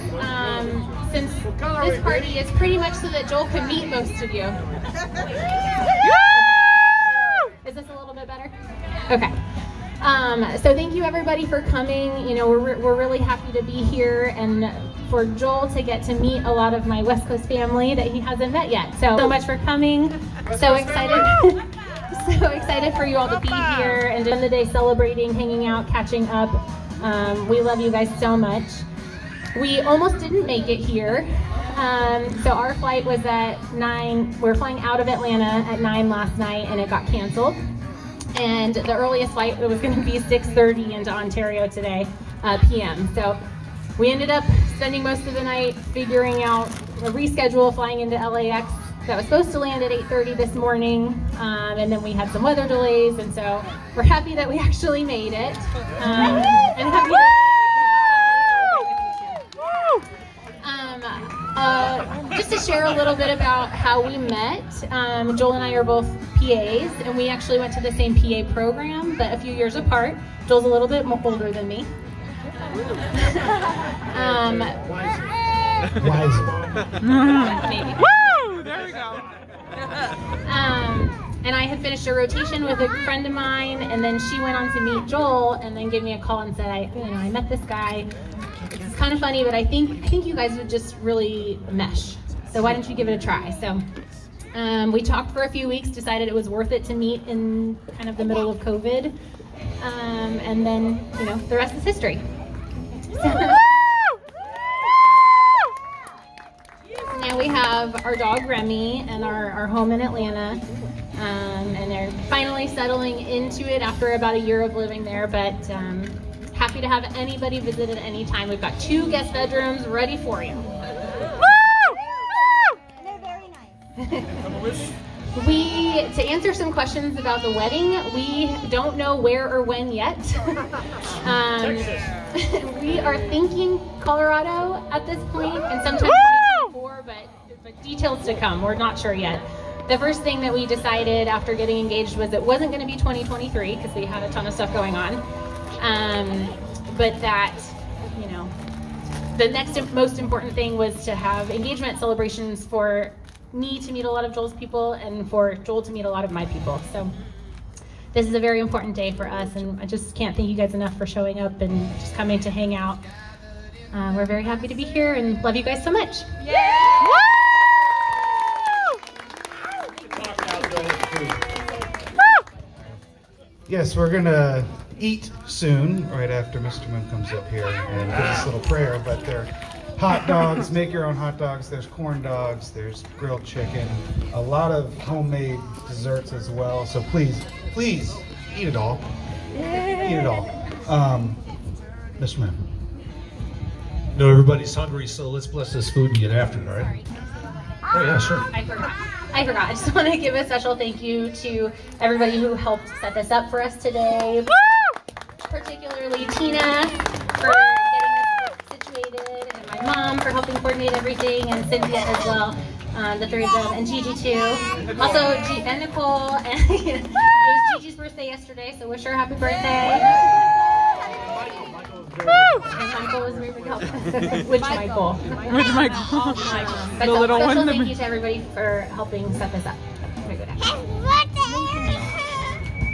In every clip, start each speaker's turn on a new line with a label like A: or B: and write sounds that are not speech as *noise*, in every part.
A: things. Um, since this party is pretty much so that Joel can meet most of you. Is this a little bit better? Okay. Um, so thank you everybody for coming. You know, we're, we're really happy to be here and for Joel to get to meet a lot of my West Coast family that he hasn't met yet. So, so much for coming. So excited. *laughs* so excited for you all to be here and to end the day celebrating, hanging out, catching up. Um, we love you guys so much. We almost didn't make it here. Um, so our flight was at 9, we are flying out of Atlanta at 9 last night and it got canceled. And the earliest flight was going to be 6.30 into Ontario today, uh, p.m. So we ended up spending most of the night figuring out a reschedule, flying into LAX that was supposed to land at 8.30 this morning, um, and then we had some weather delays, and so we're happy that we actually made it. Um, and happy um, uh, just to share a little bit about how we met, um, Joel and I are both PAs, and we actually went to the same PA program, but a few years apart. Joel's a little bit older than me. *laughs* um,
B: Maybe. Woo! There we go.
A: um, and I had finished a rotation with a friend of mine, and then she went on to meet Joel, and then gave me a call and said, "I, you know, I met this guy. It's kind of funny, but I think I think you guys would just really mesh. So why don't you give it a try?" So. Um, we talked for a few weeks, decided it was worth it to meet in kind of the middle of COVID, um, and then, you know, the rest is history. *laughs* now we have our dog Remy and our, our home in Atlanta. Um, and they're finally settling into it after about a year of living there. But um, happy to have anybody visit at any time. We've got two guest bedrooms ready for you.
C: They're very nice.
A: We, to answer some questions about the wedding, we don't know where or when yet. *laughs* um, *laughs* we are thinking Colorado at this point, and sometime 2024, but, but details to come. We're not sure yet. The first thing that we decided after getting engaged was it wasn't going to be 2023 because we had a ton of stuff going on, um, but that you know the next most important thing was to have engagement celebrations for me to meet a lot of Joel's people and for Joel to meet a lot of my people. So this is a very important day for us, and I just can't thank you guys enough for showing up and just coming to hang out. Uh, we're very happy to be here and love you guys so much.
D: Yes, we're gonna eat soon, right after Mr. Moon comes up here and gives us a little prayer, but they're hot dogs, make your own hot dogs. There's corn dogs, there's grilled chicken, a lot of homemade desserts as well. So please, please eat it all. Eat it all. Um, Mr. Man.
E: No, everybody's hungry, so let's bless this food and get after it, all right? Oh, yeah, sure.
A: I forgot. I forgot. I just *laughs* want to give a special thank you to everybody who helped set this up for us today. Particularly Tina for my mom for helping coordinate everything, and Cynthia as well, um, the three of them, and Gigi too. Also, G and Nicole. *laughs* And it was Gigi's birthday yesterday, so wish her happy birthday. And Michael was *laughs* Which Michael?
B: Which Michael?
A: But the little special one. thank you to everybody for helping set this up.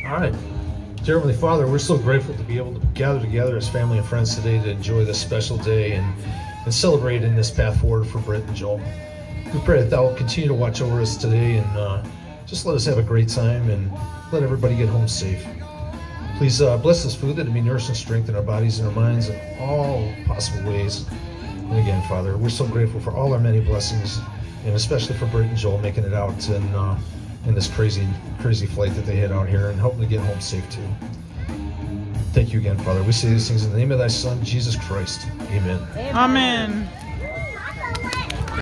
E: All right. Dear Heavenly Father, we're so grateful to be able to gather together as family and friends today to enjoy this special day and and celebrate in this path forward for Britt and Joel. We pray that Thou will continue to watch over us today and uh, just let us have a great time and let everybody get home safe. Please uh, bless this food that it be nourish and strengthen our bodies and our minds in all possible ways. And again, Father, we're so grateful for all our many blessings, and especially for Britt and Joel making it out in, uh, in this crazy, crazy flight that they had out here and hoping to get home safe too. Thank you again, Father. We say these things in the name of thy Son, Jesus Christ. Amen.
B: Amen. Amen.